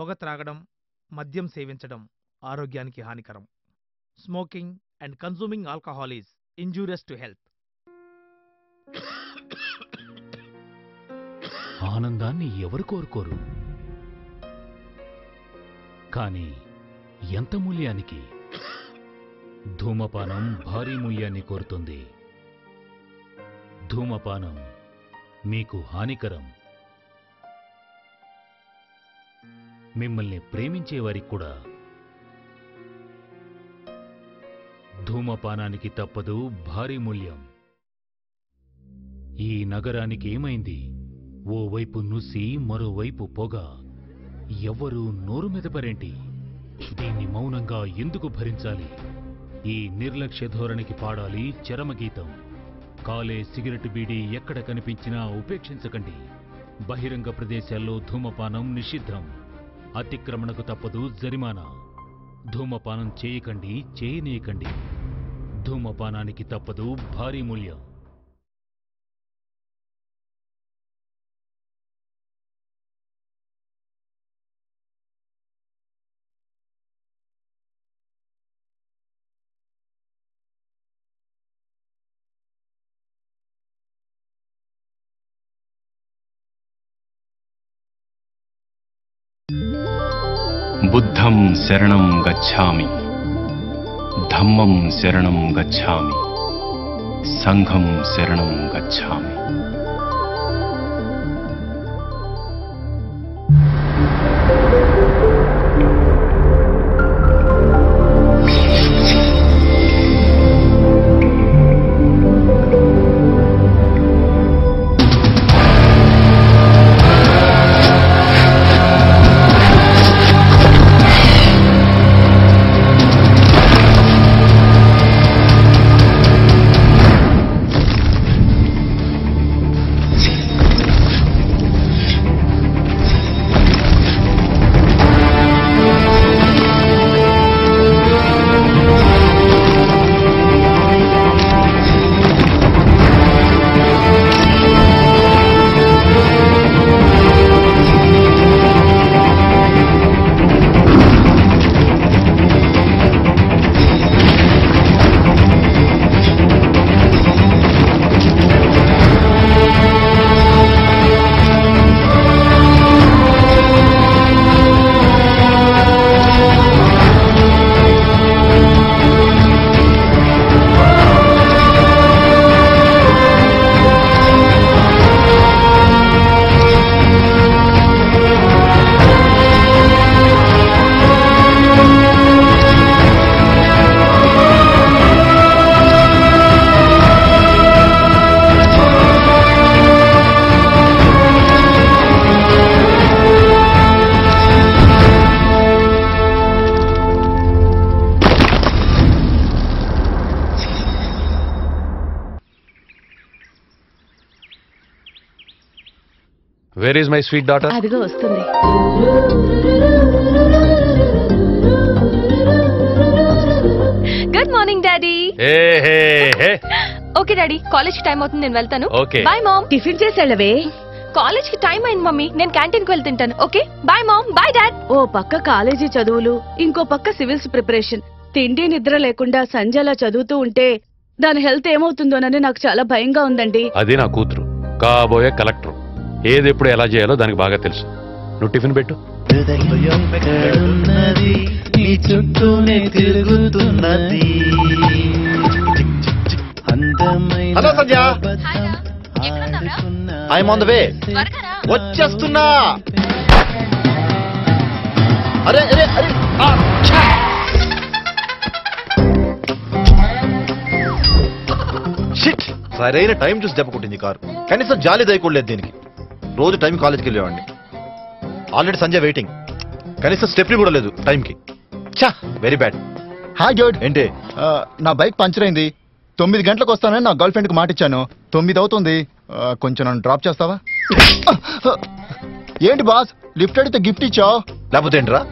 పొగ త్రాగడం మద్యం సేవించడం ఆరోగ్యానికి హానికరం. Smoking and consuming alcohol is injurious to health ఆనందాన్ని ఎవరు కోరుకోరు? కానీ ఎంత మూల్యానికి? ధూమపానం భారీ మూల్యాన్ని కోరుతుంది. ధూమపానం మీకు హానికరం. మిమ్మల్ని ప్రేమించేవారికి కూడా. ధూమపానానికి తప్పదు భారీ మూల్యం. ఈ నగరానికి ఏమైంది? ఓవైపు నుసి మరోవైపు పొగ. ఎవ్వరూ నోరు మెదపరేంటి? దీన్ని మౌనంగా ఎందుకు భరించాలి? ఈ నిర్లక్ష్య ధోరణికి పాడాలి చరమగీతం కాలే సిగరెట్ బీడి ఎక్కడ కనిపించినా ఉపేక్షించకండి. బహిరంగ ప్రదేశాల్లో ధూమపానం నిషిద్ధం. అతిక్రమణకు తప్పదు జరిమానా. ధూమపానం చేయకండి చేయనీయకండి. ధూమపానానికి తప్పదు భారీ మూల్యం. बुद्धम शरण गच्छामि। धम्मम शरण गच्छामि। संघम शरणम गच्छामि। Where is my sweet daughter అదిగో వస్తుంది. Good morning daddy hey hey hey. Okay daddy కాలేజ్కి టైం అవుతుంది నేను వెళ్తాను. Okay. బాయ్ మామ్ టిఫిన్ చేసేళ్ళవే? కాలేజ్కి టైం అయింది మమ్మీ. నేను క్యాంటీన్కి వెళ్తుంటాను. Okay bye mom bye dad ఓ పక్క కాలేజీ చదువులు ఇంకో పక్క సివిల్స్ ప్రిపరేషన్. తిండి నిద్ర లేకుండా సంజయలా చదువుతూ ఉంటే దాని హెల్త్ ఏమవుతుందోనని నాకు చాలా భయంగా ఉందండి. అది నా కూతురు. కాబోయే కలెక్టర్. ఏది ఎప్పుడు ఎలా చేయాలో దానికి బాగా తెలుసు. నువ్వు టిఫిన్ పెట్టు. Hello Sandhya. I'm on the way వచ్చేస్తున్నా. అరే అరే అరే. సరైన టైం చూసి దెబ్బ కొట్టింది కారు. కనీసం జాలి దయకూడలేదు దీనికి. రోజు టైం కాలేజ్కి వెళ్ళేవాడిని. ఆల్రెడీ సంజయ్ వెయిటింగ్ కనీసం స్టెప్ని కూడా లేదు టైంకి. ఛా వెరీ బ్యాడ్ హాయ్ జోడ్ ఏంటి? ఆ, నా బైక్ పంచర్ అయింది. తొమ్మిది గంటలకు వస్తానని నా గర్ల్ ఫ్రెండ్కి మాట ఇచ్చాను. తొమ్మిది అవుతుంది. ఆ, కొంచెం నన్ను డ్రాప్ చేస్తావా? ఏంటి బాస్ లిఫ్ట్ అడిగితే గిఫ్ట్ ఇచ్చావు? లేకపోతే ఏంట్రా?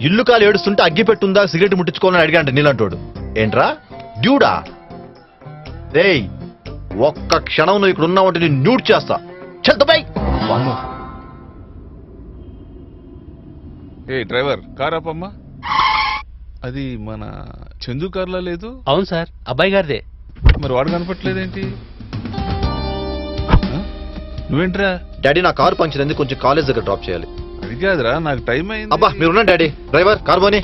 ఇల్లు కాలు ఏడుస్తుంటే అగ్గి పెట్టుందా? సిగరెట్ ముట్టించుకోవాలని అడిగాంట నీలంటోడు. ఏంట్రా? డ్యూడా? రేయ్ ఒక్క క్షణం నువ్వు ఇక్కడ ఉన్నావంటే నేను న్యూట్ చేస్తా. చెత్త బై ఏ డ్రైవర్ కార్ ఆపమ్మా. అది మన చందు కార్లా లేదు? అవును సార్ అబ్బాయి గారిదే. మరి వాడు కనపట్లేదేంటి? నువ్వేంట్రా? డాడీ నా కారు పంక్చర్ అయింది కొంచెం కాలేజ్ దగ్గర డ్రాప్ చేయాలి. అది కాదురా నాకు టైం అయింది. అబ్బా మీరున్నా డాడీ? డ్రైవర్ కార్ పోనీ.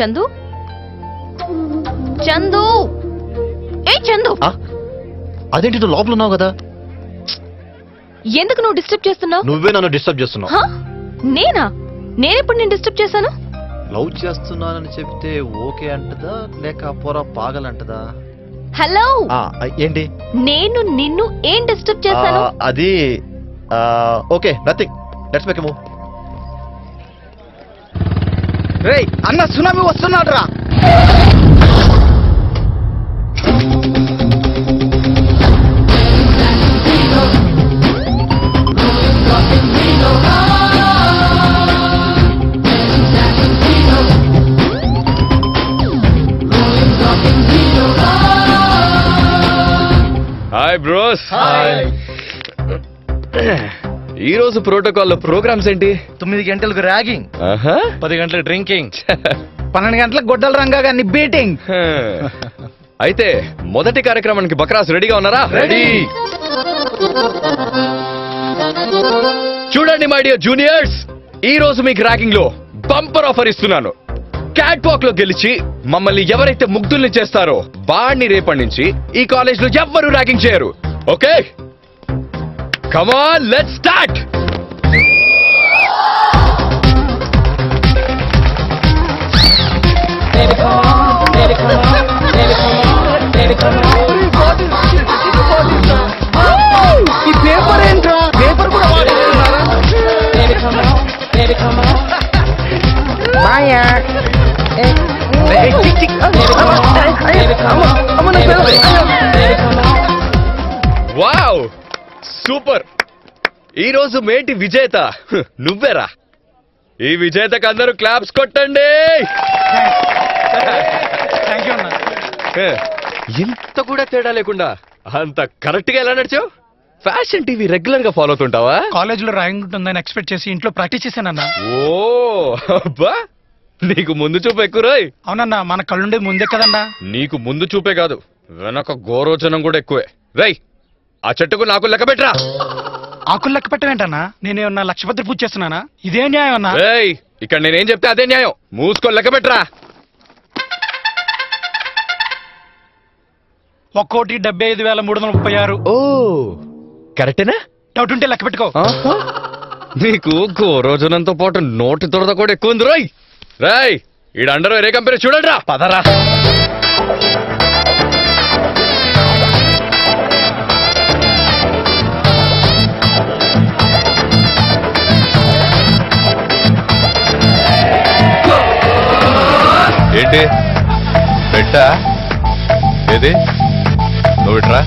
చందు? చందు! ఏ చందు? అదేంటి నువ్వు లోపల ఉన్నావు కదా. ఎందుకు నువ్వు డిస్టర్బ్ చేస్తున్నావు? నువ్వే నన్ను డిస్టర్బ్ చేస్తున్నావు? నేనా? నేనెప్పుడు నేను డిస్టర్బ్ చేశాను? లవ్ చేస్తున్నానని చెప్తే ఓకే అంటదా లేక పొర పాగలంటదా? హలో! ఏంటి? నేను నిన్ను ఏం డిస్టర్బ్ చేశాను? అది okay nothing. Let's make move. రేయ్ అన్న సునామీ వస్తున్నాడు రా హాయ్ బ్రోస్ ఈ రోజు ప్రోటోకాల్లో ప్రోగ్రామ్స్ ఏంటి? తొమ్మిది గంటలకు ర్యాగింగ్ ఆహా. పది గంటలకు డ్రింకింగ్ పన్నెండు గంటలకు గొడ్డల రంగా గాని బీటింగ్. అయితే మొదటి కార్యక్రమానికి బక్రాస్ రెడీగా ఉన్నారా? రెడీ. చూడండి మై డియర్ జూనియర్స్ ఈ రోజు మీకు ర్యాగింగ్లో బంపర్ ఆఫర్ ఇస్తున్నాను. క్యాట్ వాక్లో గెలిచి మమ్మల్ని ఎవరైతే ముగ్ధుల్ని చేస్తారో వాడిని రేపటి నుంచి ఈ కాలేజ్లో ఎవ్వరు ర్యాగింగ్ చేయరు. Okay? కమాన్ లెట్ స్టార్ట్ ఈ పేపర్ ఏంట్రా పేపర్ కూడా వాడేస్తున్నారా మాయా వావ్ సూపర్. ఈ రోజు మేటి విజేత. నువ్వేరా? ఈ విజేతకు అందరూ క్లాప్స్ కొట్టండి. ఇంత కూడా తేడా లేకుండా అంత కరెక్ట్గా ఎలా నడిచావు? ఫ్యాషన్ టీవీ రెగ్యులర్గా ఫాలో అవుతుంటావా? కాలేజ్లో ర్యాంక్ ఉంటుందని ఎక్స్పెక్ట్ చేసి ఇంట్లో ప్రాక్టీస్ చేశానన్నా. ఓ అబ్బా! నీకు ముందు చూపు ఎక్కువ రోయ్. అవునన్నా మన కళ్ళుండే ముందే కదన్నా. నీకు ముందు చూపే కాదు వెనక గోరోచనం కూడా ఎక్కువే. రై ఆ చెట్టుకు నాకు లెక్క పెట్టరా? ఆకులు లెక్క పెట్టవేంటన్నా? నేనేమన్నా లక్షపత్రి పూజ చేస్తున్నానా? ఇదే న్యాయం అన్నా? ఇక్కడ నేనేం చెప్తే అదే న్యాయం. మూసుకో లెక్క పెట్టరా? ఒక్కోటి డెబ్బై ఐదు వేల మూడు వందల ముప్పై ఆరు. ఓ కరెక్టేనా? డౌట్ ఉంటే లెక్క పెట్టుకో. నీకు గోరోజనంతో పాటు నోటి తొడద కూడా ఎక్కువ ఉంది రోయ్. రాయ్ ఈడ అండర్ వేరే కంపెనీ చూడండి రా పదరా. ఏంటి? పెట్టా? ఏది? నువ్వు ఇట్రా?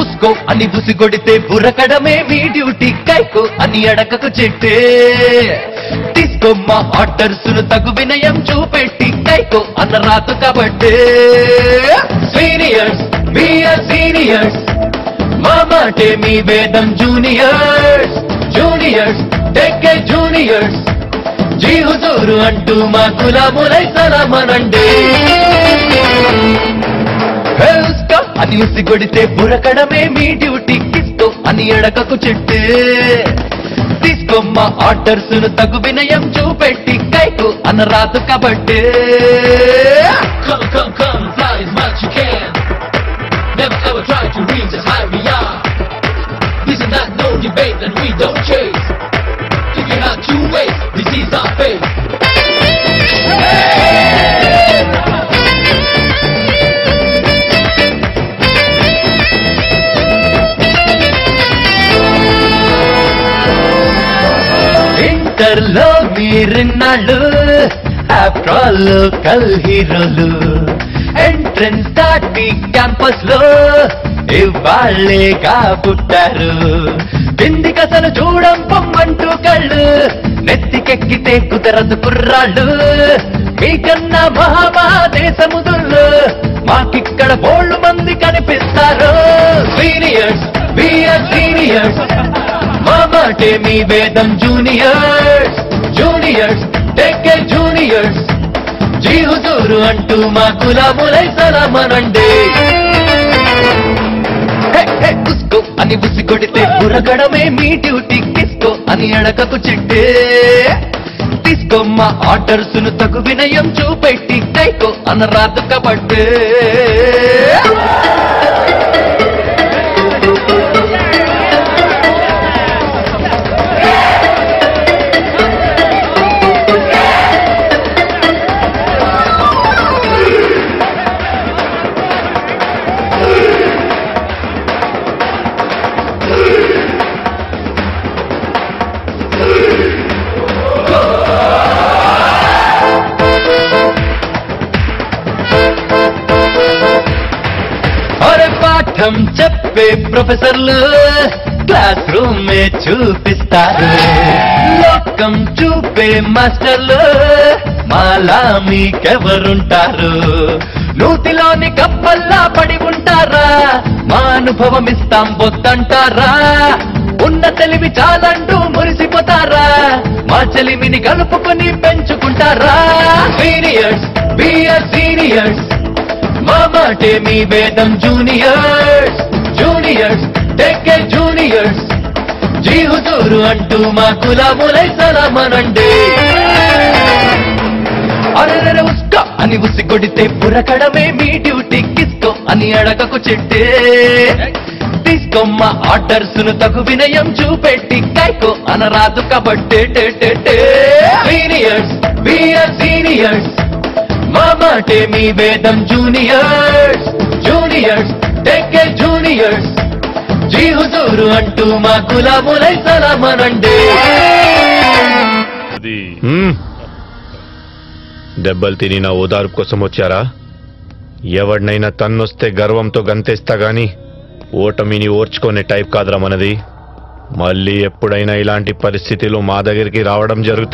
ఉస్కో అని బుసిగొడితే బుర్రకడమే మీ డ్యూటీ. కైకో అని అడకకు చెట్టే. తీసుకోమ్మ ఆర్డర్స్ తగు వినయం చూపెట్టి కైకో అన్న రాదు కాబట్టి సీనియర్స్ బియర్ సీనియర్స్ మా మాటే మీ వేదం జూనియర్స్ జూనియర్స్ టెక్కే జూనియర్స్ జీ హుజూరు అంటూ మా కులాములై సలామనండి. హెల్స్కా అని ఉసి కొడితే బురకడమే మీ డ్యూటీ కిస్తో అని ఎడకకు చెట్టే. తీసుకోమ్మ ఆర్డర్స్ను తగు వినయం చూపెట్టి కైకు అన్న రాదు కాబట్టే Come, come, come, fly as much you can. Never ever try to reach as high we are. This is not no debate that we don't chase. ఇంటర్లో మీరిన్నాళ్ళు ఆఫ్టర్ ఆల్ హీరోలు ఎంట్రన్స్ దాటి క్యాంపస్లో ఇవాళ్ళేగా పుట్టారు కిందికి అసలు చూడం పొమ్మంటూ కళ్ళు నెత్తికెక్కితే కుదరదు కుర్రాళ్ళు. మీకన్నా మహామహాదేశముదుళ్ళు మాకిక్కడ బోళ్ళు మంది కనిపిస్తారు. సీనియర్స్ బిఆర్ సీనియర్స్ మాటే మీ వేదం జూనియర్స్ జూనియర్స్ టెక్కే జూనియర్స్. జీ హుజూరు అంటూ మా కులాములై సలామనండి. హే, ఉస్కో అని ఉసి కొడితే ఉరగడమే మీ డ్యూటీ కిస్కో అని అడకకు చిట్టే. తీసుకో మా ఆర్డర్స్ను తగు వినయం చూపెట్టి కైకో అనరాదు కబట్టే అర్థం చెప్పే ప్రొఫెసర్లు క్లాస్ రూమ్ చూపిస్తారు. లోకం చూపే మాస్టర్లు మాలా మీకెవరుంటారు నూతిలోని కప్పల్లా పడి ఉంటారా? మా అనుభవం ఇస్తాం వద్దంటారా ఉన్న తెలివి చాలంటూ మురిసిపోతారా? మా చెలిమిని కలుపుకుని పెంచుకుంటారా? సీనియర్స్ బియర్ సీనియర్స్ మా మాటే మీ వేదం జూనియర్స్ జూనియర్స్ టెక్కే జూనియర్స్. జీ హుజూరు అంటూ మా కులాములై సలామనండి. అరెరెరె ఉస్కో అని ఉసి కొడితే పురకడమే మీ డ్యూటీ కిస్కో అని అడగకు చెట్టే. తీసుకోమ్మ ఆర్డర్స్ను తగు వినయం చూపెట్టి కైకో అనరాదు కాబట్టి సీనియర్స్ వీఆర్ సీనియర్స్ మా మాటే మీ వేదం జూనియర్స్ జూనియర్స్ టెక్కే జూనియర్స్. జీ హుజూరు అంటూ మా కులాములై సలామనండి. మ్మ్. దెబ్బలు తిని నా ఓదార్పు కోసం వచ్చారా? ఎవడినైనా తన్నొస్తే గర్వంతో గంతేస్తా గాని ఓటమిని ఓర్చుకునే టైప్ కాదురా మనది. మళ్ళీ ఎప్పుడైనా ఇలాంటి పరిస్థితిలో మా దగ్గరికి రావడం జరుగుతుంది.